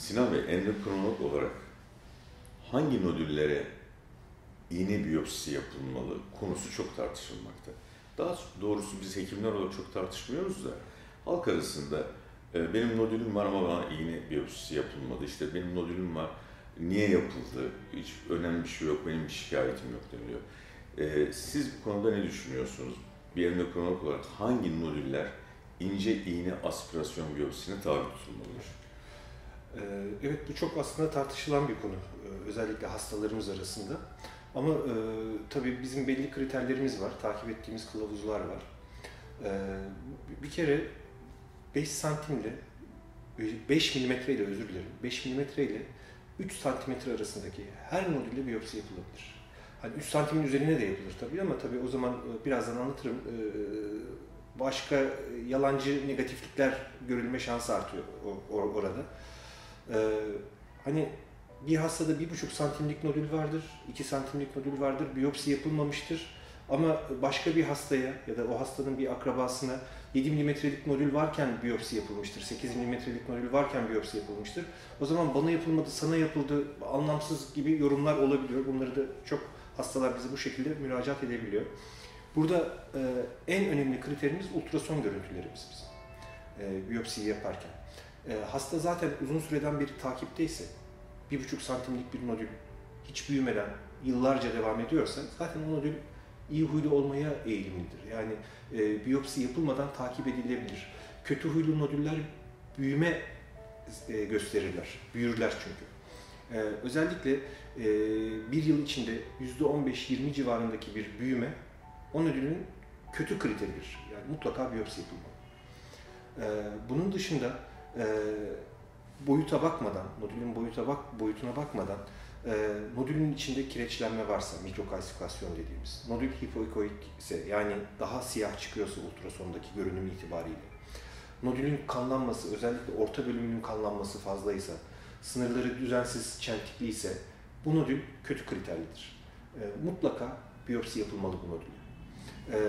Sinan Bey, endokrinolog olarak hangi nodüllere iğne biyopsisi yapılmalı konusu çok tartışılmakta. Daha doğrusu biz hekimler olarak çok tartışmıyoruz da halk arasında e, benim nodülüm var ama bana iğne biyopsisi yapılmadı. İşte benim nodülüm var, niye yapıldı? Hiç önemli bir şey yok, benim bir şikayetim yok deniliyor. E, siz bu konuda ne düşünüyorsunuz? Bir endokrinolog olarak hangi nodüller ince iğne aspirasyon biyopsisine tabi tutulmalıdır? Ee, evet bu çok aslında tartışılan bir konu ee, özellikle hastalarımız arasında. Ama e, tabii bizim belli kriterlerimiz var, takip ettiğimiz kılavuzlar var. E, bir kere 5 santimle, 5 milimetre ile özür dilerim, 5 milimetre ile 3 santimetre arasındaki her nodülle biyopsi yapılabilir. Hani 3 santimin üzerine de yapılır tabii ama tabii o zaman e, birazdan anlatırım. E, başka yalancı negatiflikler görülme şansı artıyor orada. E, hani bir hastada bir buçuk santimlik nodül vardır, iki santimlik nodül vardır, biyopsi yapılmamıştır. Ama başka bir hastaya ya da o hastanın bir akrabasına 7 milimetrelik nodül varken biyopsi yapılmıştır, 8 milimetrelik nodül varken biyopsi yapılmıştır. O zaman bana yapılmadı, sana yapıldı, anlamsız gibi yorumlar olabiliyor. Bunları da çok hastalar bize bu şekilde müracaat edebiliyor. Burada e, en önemli kriterimiz ultrason görüntülerimiz bizim e, biyopsiyi yaparken. E, hasta zaten uzun süreden bir takipteyse, bir buçuk santimlik bir nodül hiç büyümeden yıllarca devam ediyorsa zaten o nodül iyi huylu olmaya eğilimlidir. Yani e, biyopsi yapılmadan takip edilebilir. Kötü huylu nodüller büyüme e, gösterirler, büyürler çünkü. E, özellikle e, bir yıl içinde %15-20 civarındaki bir büyüme o nodülün kötü kriteridir. Yani mutlaka biyopsi yapılmalı. E, bunun dışında e, boyuta bakmadan, nodülün boyuta bak, boyutuna bakmadan e, nodülün içinde kireçlenme varsa, mikrokalsifikasyon dediğimiz, nodül hipoikoik ise yani daha siyah çıkıyorsa ultrasondaki görünüm itibariyle, nodülün kanlanması, özellikle orta bölümünün kanlanması fazlaysa, sınırları düzensiz çentikli ise bu nodül kötü kriterlidir. E, mutlaka biyopsi yapılmalı bu nodül. E,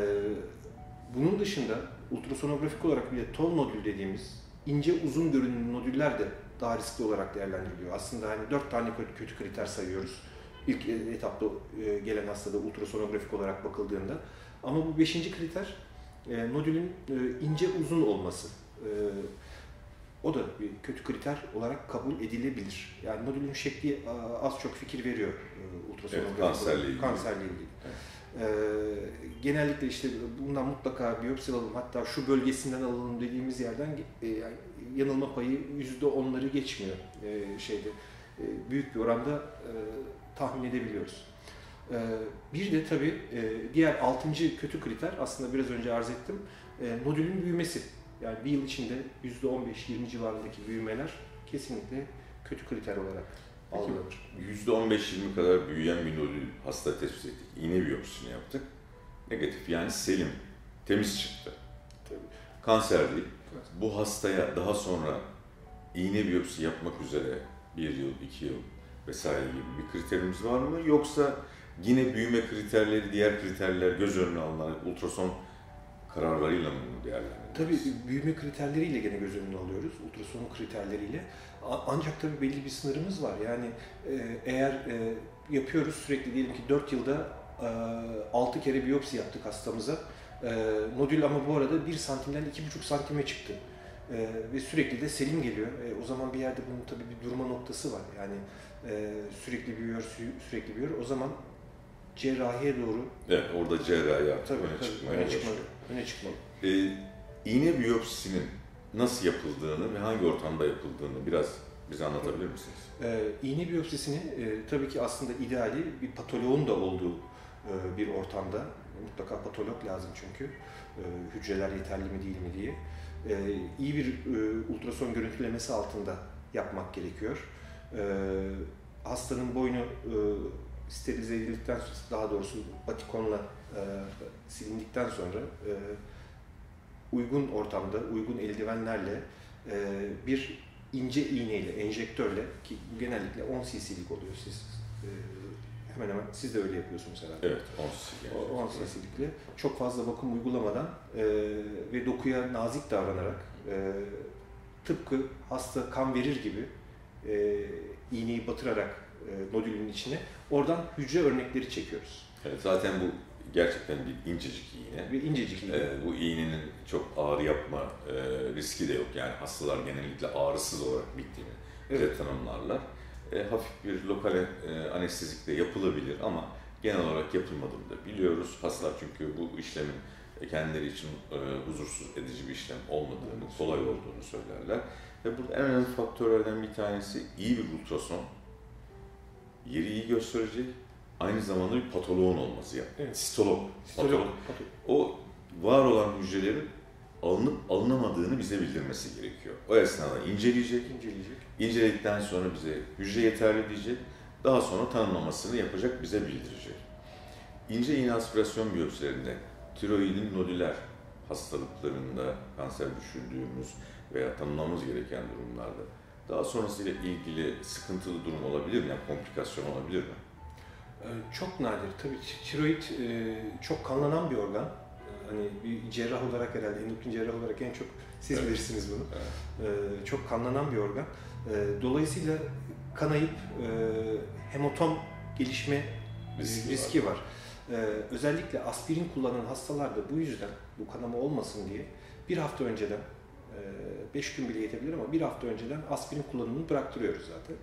bunun dışında ultrasonografik olarak bile tol nodül dediğimiz ince uzun görünümlü nodüller de daha riskli olarak değerlendiriliyor. Aslında hani dört tane kötü kriter sayıyoruz. İlk etapta e, gelen hastada ultrasonografik olarak bakıldığında. Ama bu beşinci kriter e, nodülün e, ince uzun olması. O da bir kötü kriter olarak kabul edilebilir. Yani nodülün şekli az çok fikir veriyor ultrasonografik evet, kanserle ilgili. Kanserle ilgili. Evet. Ee, genellikle işte bundan mutlaka biyopsi alalım hatta şu bölgesinden alalım dediğimiz yerden e, yanılma payı yüzde onları geçmiyor e, şeyde e, büyük bir oranda e, tahmin edebiliyoruz. Bir de tabii diğer altıncı kötü kriter aslında biraz önce arz ettim e, nodülün büyümesi yani bir yıl içinde yüzde 15-20 civarındaki büyümeler kesinlikle kötü kriter olarak algılanır. %15-20 kadar büyüyen bir nodül hasta tespit ettik. İğne biyopsisini yaptık. Negatif yani selim, temiz çıktı. Tabii. Kanser değil. Evet. Bu hastaya daha sonra iğne biyopsi yapmak üzere bir yıl, iki yıl vesaire gibi bir kriterimiz var mı? Yoksa yine büyüme kriterleri, diğer kriterler göz önüne alınan ultrason kararlarıyla mı değerlendiriyoruz? Tabii büyüme kriterleriyle gene göz önüne alıyoruz, ultrason kriterleriyle. Ancak tabii belli bir sınırımız var. Yani e, eğer e, yapıyoruz sürekli diyelim ki 4 yılda 6 e, kere biyopsi yaptık hastamıza. Nodül ama bu arada 1 santimden 2,5 santime çıktı. Ve sürekli de selim geliyor. O zaman bir yerde bunun tabii bir durma noktası var. Yani sürekli büyüyor, sürekli büyüyor. O zaman cerrahiye doğru. Evet, orada cerrahi artık tabii, öne tabii, çıkmaya öne. Öne çıkmalı. Ee, iğne biyopsisinin nasıl yapıldığını ve hangi ortamda yapıldığını biraz bize anlatabilir misiniz? Ee, iğne biyopsisini e, tabii ki aslında ideali bir patoloğun da olduğu e, bir ortamda. Mutlaka patolog lazım çünkü. E, hücreler yeterli mi değil mi diye. E, iyi bir e, ultrason görüntülemesi altında yapmak gerekiyor. E, hastanın boynu e, sterilize edildikten sonra, daha doğrusu batikonla e, silindikten sonra e, uygun ortamda, uygun eldivenlerle e, bir ince iğneyle, enjektörle ki genellikle 10 cc'lik oluyor siz e, hemen hemen siz de öyle yapıyorsunuz herhalde. Evet, 10 cc. 10 cc'likle çok fazla bakım uygulamadan e, ve dokuya nazik davranarak e, tıpkı hasta kan verir gibi e, iğneyi batırarak e, nodülün içine oradan hücre örnekleri çekiyoruz. Evet, zaten bu gerçekten bir incecik iğne. Ve incecik iğne. Ee, bu iğnenin çok ağrı yapma e, riski de yok. Yani hastalar genellikle ağrısız olarak bittiğini Evet. tanımlarlar. E, hafif bir lokal e, anestezik de yapılabilir ama genel olarak yapılmadığını da biliyoruz. Hastalar çünkü bu işlemin e, kendileri için e, huzursuz edici bir işlem olmadığını, kolay olduğunu söylerler. Ve burada en önemli faktörlerden bir tanesi iyi bir ultrason. Yeri iyi gösterecek, aynı zamanda bir patoloğun olması. Yani. Evet. Sitolog, patolog. O var olan hücrelerin alınıp alınamadığını bize bildirmesi gerekiyor. O esnada inceleyecek, inceleyecek. İnceledikten sonra bize hücre yeterli diyecek. Daha sonra tanımlamasını yapacak, bize bildirecek. İnce iğne aspirasyon biyopsilerinde tiroidin nodüler hastalıklarında kanser düşündüğümüz veya tanımlamamız gereken durumlarda daha sonrasıyla ilgili sıkıntılı durum olabilir mi? Yani komplikasyon olabilir mi? Ee, Çok nadir. Tabii ti- tiroid e, çok kanlanan bir organ. Ee, Hani bir cerrah olarak herhalde, endokrin cerrah olarak en çok siz Evet. bilirsiniz bunu. Evet. Ee, Çok kanlanan bir organ. Dolayısıyla kanayıp e, hemotom gelişme Riski riski, var. Ee, Özellikle aspirin kullanan hastalarda bu yüzden bu kanama olmasın diye bir hafta önceden, 5 gün bile yetebilir ama bir hafta önceden aspirin kullanımını bıraktırıyoruz zaten.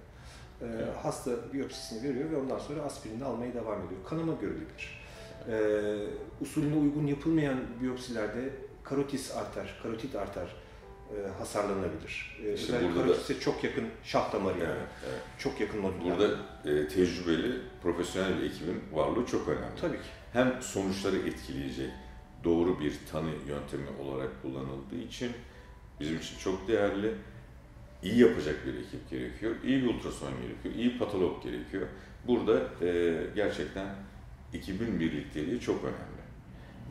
Ee, Evet. Hasta biyopsisini veriyor ve ondan sonra aspirini almaya devam ediyor. Kanama görülebilir. Ee, usulüne uygun yapılmayan biyopsilerde karotis arter, karotit arter e, hasarlanabilir. Ee, İşte özellikle burada da- karotise çok yakın şah damarı yani. Evet, evet. Çok yakın nodüller. Burada e, tecrübeli, profesyonel bir ekibin varlığı çok önemli. Tabii ki. hem sonuçları etkileyecek doğru bir tanı yöntemi olarak kullanıldığı için bizim için çok değerli. İyi yapacak bir ekip gerekiyor, iyi bir ultrason gerekiyor, iyi patolog gerekiyor. Burada e, gerçekten ekibin birlikteliği çok önemli.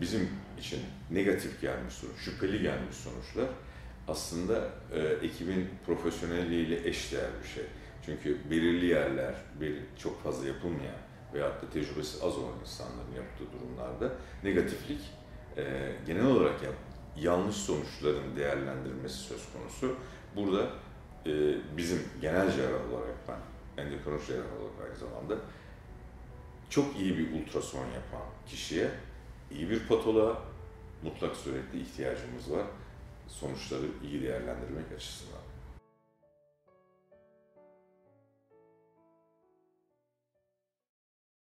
Bizim için negatif gelmiş sonuç, şüpheli gelmiş sonuçlar aslında e, ekibin profesyonelliğiyle eşdeğer bir şey. Çünkü belirli yerler, belirli, çok fazla yapılmayan veyahut da tecrübesi az olan insanların yaptığı durumlarda negatiflik e, genel olarak yap, yanlış sonuçların değerlendirilmesi söz konusu. Burada e, bizim genel cerrah olarak ben endokrinoloji cerrah olarak aynı zamanda çok iyi bir ultrason yapan kişiye iyi bir patoloğa mutlak suretle ihtiyacımız var. Sonuçları iyi değerlendirmek açısından.